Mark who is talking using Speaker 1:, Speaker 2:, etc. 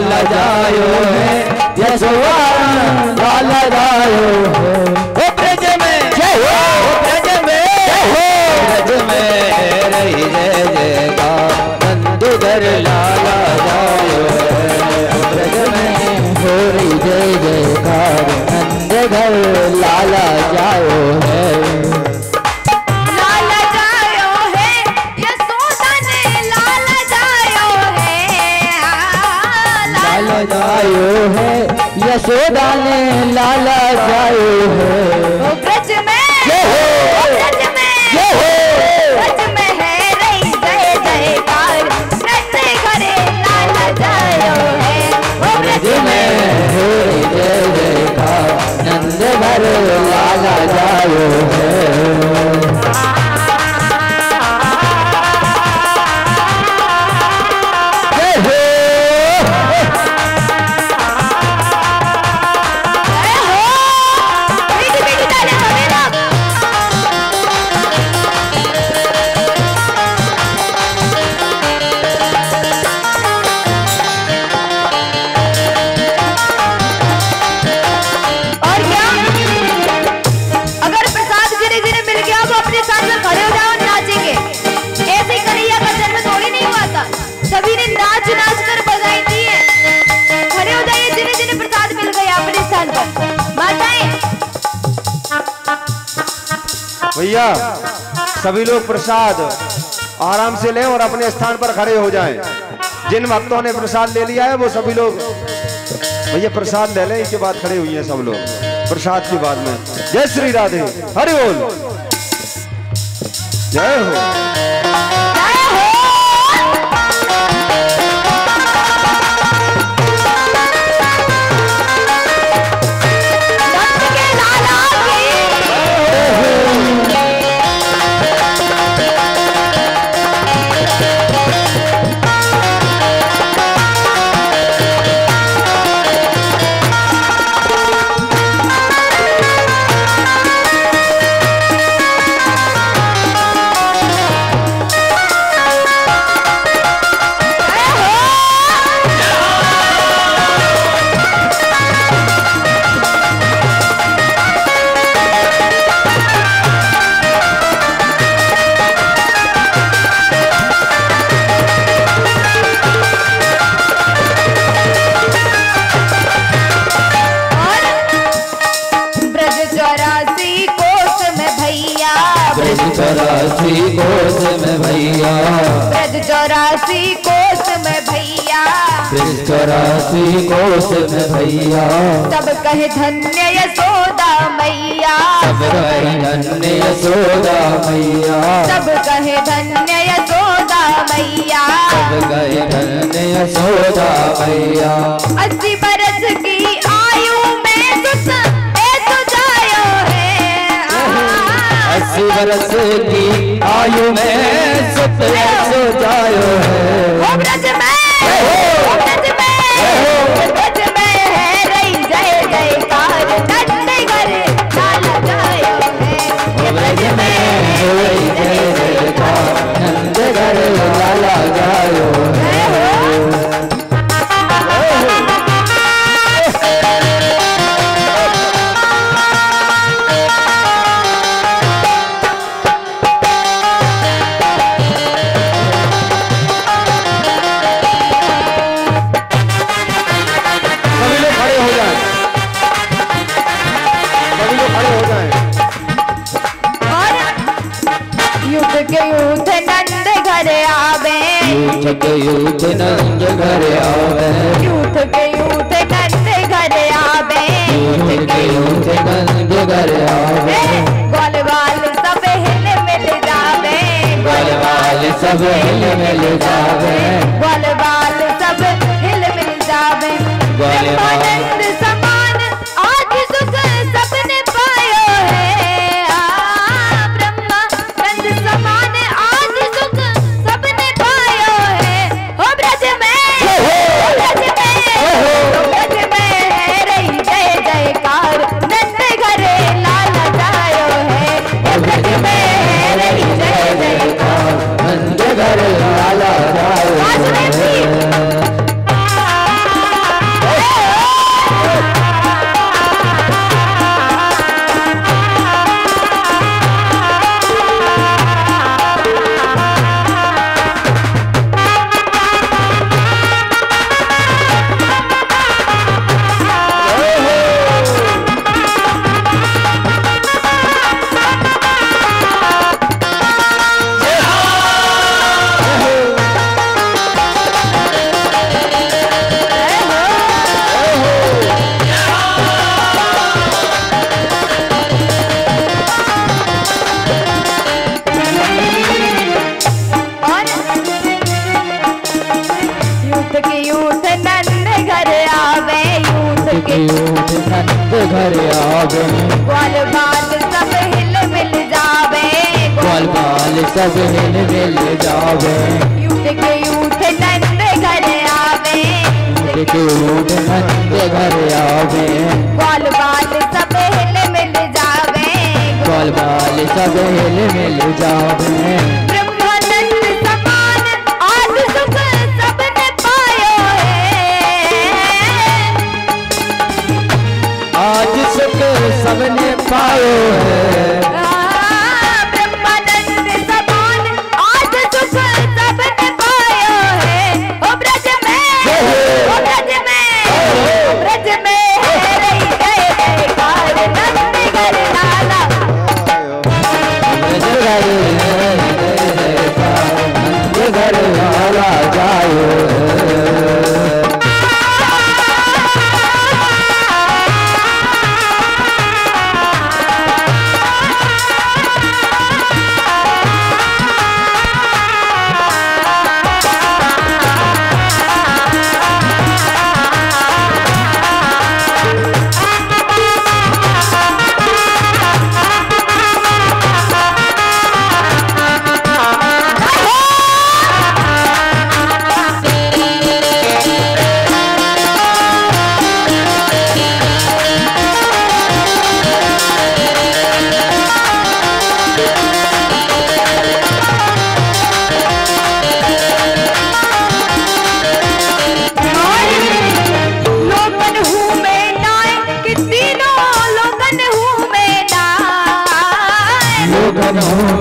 Speaker 1: वाला जायो है यशोवान वाला जायो है।
Speaker 2: भैया, सभी लोग प्रसाद आराम से लें और अपने स्थान पर खड़े हो जाएँ। जिन भक्तों ने प्रसाद ले लिया है, वो सभी लोग भैया प्रसाद ले लें इसके बाद खड़े हुई हैं सब लोग, प्रसाद के बाद में। जय श्री राधे, हरि बोल। जय हो।
Speaker 3: राशि कौशन भैया। सब कहे धन्य यशोदा मैया।
Speaker 1: सोदा कहे धन्य यशोदा मैया।
Speaker 3: सब कहे धन्य यशोदा मैया।
Speaker 1: तब कहे धन्य यशोदा मैया।
Speaker 3: अस्सी बरस की आयु में सुजायो है।
Speaker 1: अस्सी बरस की आयु में सुत जायो है
Speaker 3: यूथ नंद घर आवे।
Speaker 1: यूथ के यूथ नंद घर आवे।
Speaker 3: यूथ के यूथ नंद घर आवे। गोल गोलवाल सब हिल मिल जावे।
Speaker 1: गोल गोलवाल सब हिल मिल जावे।
Speaker 3: गोल गोलवाल सब हिल मिल जावे। गोलवाल यूथ की यूथ नंद घर आवे यूथ की यूथ
Speaker 1: नंद घर आवे।
Speaker 3: ग्वाल बाल सब हिल मिल जावे
Speaker 1: ग्वाल बाल सब हिल मिल जावे।
Speaker 3: यूथ के यूथ नंद घर आवे यूथ
Speaker 1: के यूथ नंद घर आवे।
Speaker 3: ग्वाल बाल सब हिल मिल जावे
Speaker 1: ग्वाल बाल सब हिल मिल जावे।
Speaker 3: सबने पायो है
Speaker 1: हूँ